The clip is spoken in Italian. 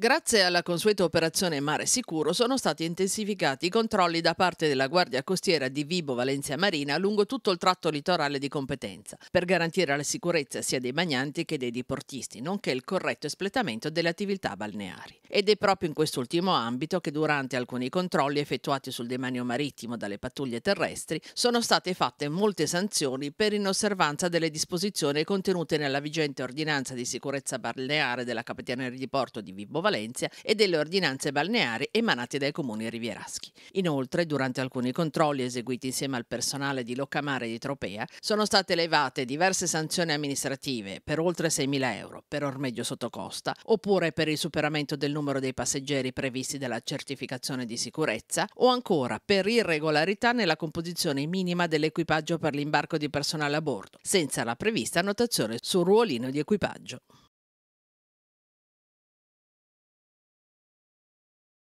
Grazie alla consueta operazione Mare Sicuro sono stati intensificati i controlli da parte della Guardia Costiera di Vibo Valencia Marina lungo tutto il tratto litorale di competenza, per garantire la sicurezza sia dei bagnanti che dei diportisti, nonché il corretto espletamento delle attività balneari. Ed è proprio in quest'ultimo ambito che durante alcuni controlli effettuati sul demanio marittimo dalle pattuglie terrestri sono state fatte molte sanzioni per inosservanza delle disposizioni contenute nella vigente ordinanza di sicurezza balneare della Capitaneria di Porto di Vibo Valencia e delle ordinanze balneari emanate dai comuni rivieraschi. Inoltre, durante alcuni controlli eseguiti insieme al personale di Locamare di Tropea, sono state elevate diverse sanzioni amministrative per oltre 6.000 euro per ormeggio sotto costa, oppure per il superamento del numero dei passeggeri previsti dalla certificazione di sicurezza, o ancora per irregolarità nella composizione minima dell'equipaggio per l'imbarco di personale a bordo, senza la prevista annotazione sul ruolino di equipaggio.